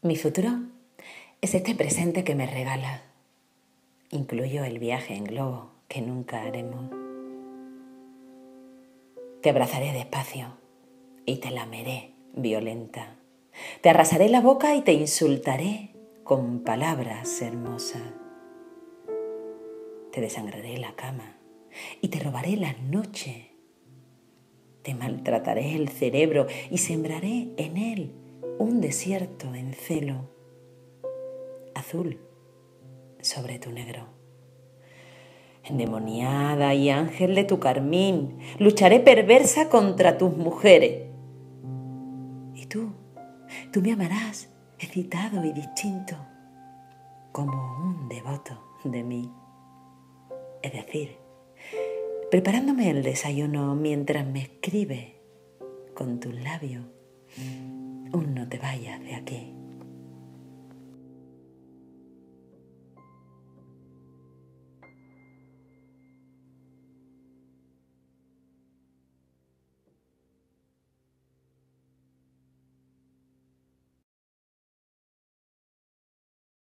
Mi futuro es este presente que me regala. Incluyo el viaje en globo que nunca haremos. Te abrazaré despacio y te lameré violenta. Te arrasaré la boca y te insultaré con palabras hermosas. Te desangraré la cama y te robaré la noche. Te maltrataré el cerebro y sembraré en él un desierto en celo, azul sobre tu negro. Endemoniada y ángel de tu carmín, lucharé perversa contra tus mujeres. Y tú, tú me amarás excitado y distinto, como un devoto de mí. Es decir, preparándome el desayuno mientras me escribe con tus labios un no te vayas de aquí.